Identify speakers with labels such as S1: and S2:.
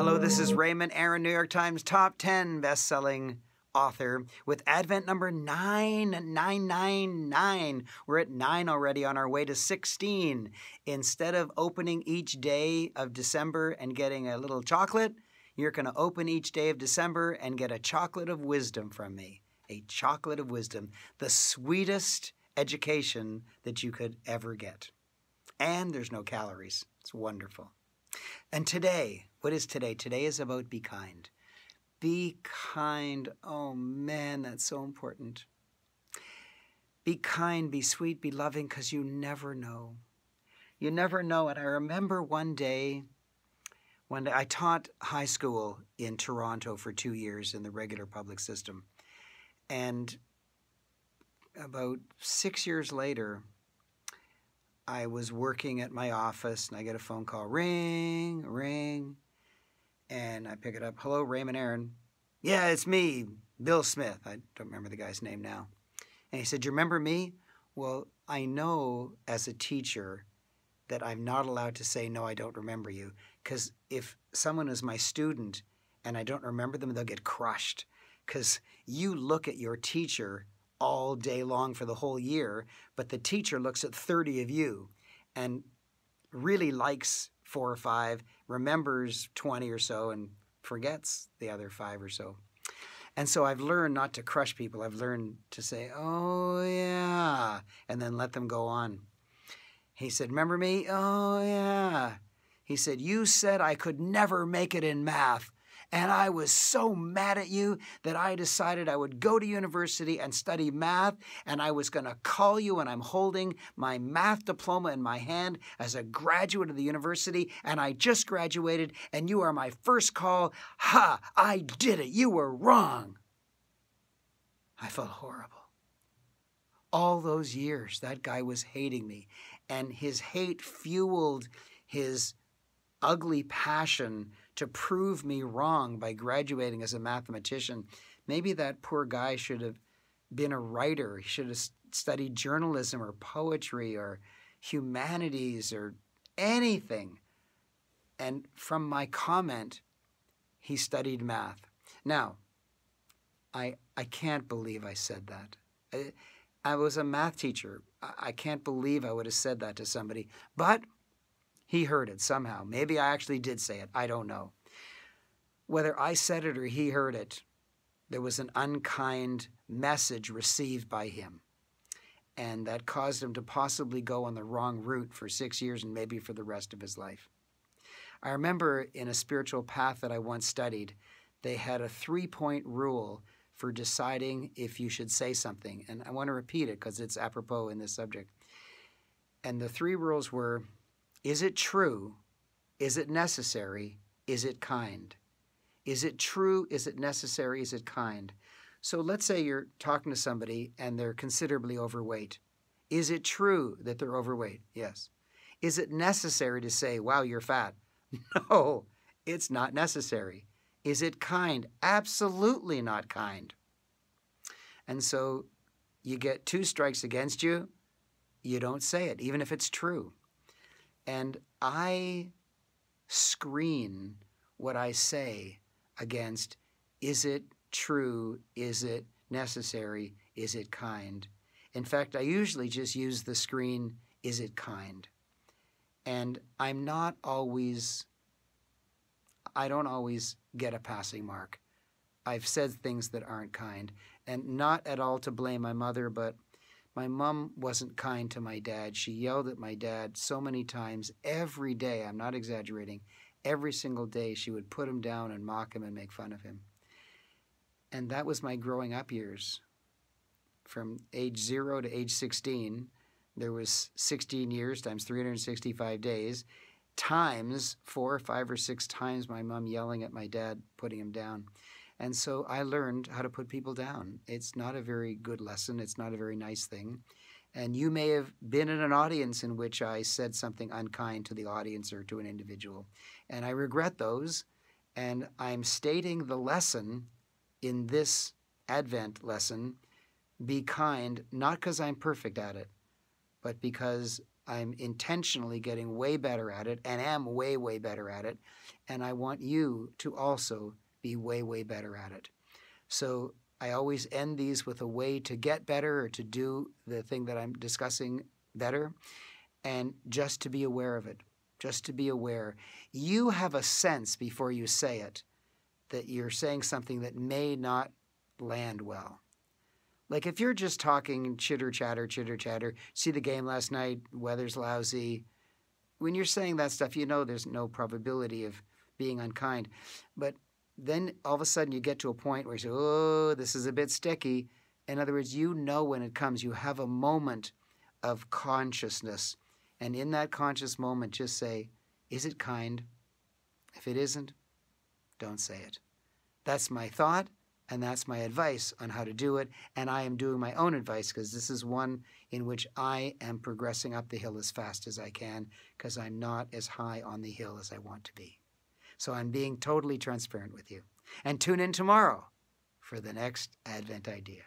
S1: Hello, this is Raymond Aaron, New York Times top 10 best-selling author with Advent number 9999. We're at 9 already on our way to 16. Instead of opening each day of December and getting a little chocolate, you're going to open each day of December and get a chocolate of wisdom from me. A chocolate of wisdom, the sweetest education that you could ever get. And there's no calories. It's wonderful. And today, what is today? Today is about be kind. Be kind. Oh man, that's so important. Be kind, be sweet, be loving, because you never know. You never know. And I remember one day when I taught high school in Toronto for two years in the regular public system. And about six years later, I was working at my office and I get a phone call ring, ring. And I pick it up. Hello, Raymond Aaron. Yeah, it's me, Bill Smith. I don't remember the guy's name now. And he said, Do you remember me? Well, I know as a teacher that I'm not allowed to say, No, I don't remember you. Because if someone is my student and I don't remember them, they'll get crushed. Because you look at your teacher all day long for the whole year, but the teacher looks at 30 of you and really likes four or five, remembers 20 or so, and forgets the other five or so. And so I've learned not to crush people. I've learned to say, oh, yeah, and then let them go on. He said, Remember me? Oh, yeah. He said, You said I could never make it in math. And I was so mad at you that I decided I would go to university and study math. And I was going to call you, and I'm holding my math diploma in my hand as a graduate of the university. And I just graduated, and you are my first call. Ha! I did it. You were wrong. I felt horrible. All those years, that guy was hating me, and his hate fueled his ugly passion to prove me wrong by graduating as a mathematician. Maybe that poor guy should have been a writer. He should have studied journalism or poetry or humanities or anything. And from my comment, he studied math. Now, I, I can't believe I said that. I, I was a math teacher. I, I can't believe I would have said that to somebody. But he heard it somehow. Maybe I actually did say it. I don't know. Whether I said it or he heard it, there was an unkind message received by him. And that caused him to possibly go on the wrong route for six years and maybe for the rest of his life. I remember in a spiritual path that I once studied, they had a three point rule for deciding if you should say something. And I want to repeat it because it's apropos in this subject. And the three rules were is it true? Is it necessary? Is it kind? Is it true? Is it necessary? Is it kind? So let's say you're talking to somebody and they're considerably overweight. Is it true that they're overweight? Yes. Is it necessary to say, wow, you're fat? No, it's not necessary. Is it kind? Absolutely not kind. And so you get two strikes against you, you don't say it, even if it's true. And I screen what I say against is it true? Is it necessary? Is it kind? In fact, I usually just use the screen is it kind? And I'm not always, I don't always get a passing mark. I've said things that aren't kind, and not at all to blame my mother, but my mom wasn't kind to my dad. She yelled at my dad so many times every day. I'm not exaggerating. Every single day, she would put him down and mock him and make fun of him. And that was my growing up years. From age zero to age 16, there was 16 years times 365 days, times four or five or six times my mom yelling at my dad, putting him down. And so I learned how to put people down. It's not a very good lesson, it's not a very nice thing. And you may have been in an audience in which I said something unkind to the audience or to an individual. And I regret those. And I'm stating the lesson in this Advent lesson be kind, not because I'm perfect at it, but because I'm intentionally getting way better at it and am way, way better at it. And I want you to also be way, way better at it. So I always end these with a way to get better or to do the thing that I'm discussing better and just to be aware of it. Just to be aware. You have a sense before you say it that you're saying something that may not land well. Like if you're just talking chitter chatter, chitter chatter, see the game last night, weather's lousy. When you're saying that stuff, you know there's no probability of being unkind. But then all of a sudden you get to a point where you say, oh, this is a bit sticky. In other words, you know when it comes, you have a moment of consciousness. And in that conscious moment, just say, is it kind? If it isn't, don't say it. That's my thought. And that's my advice on how to do it. And I am doing my own advice because this is one in which I am progressing up the hill as fast as I can because I'm not as high on the hill as I want to be. So I'm being totally transparent with you. And tune in tomorrow for the next Advent idea.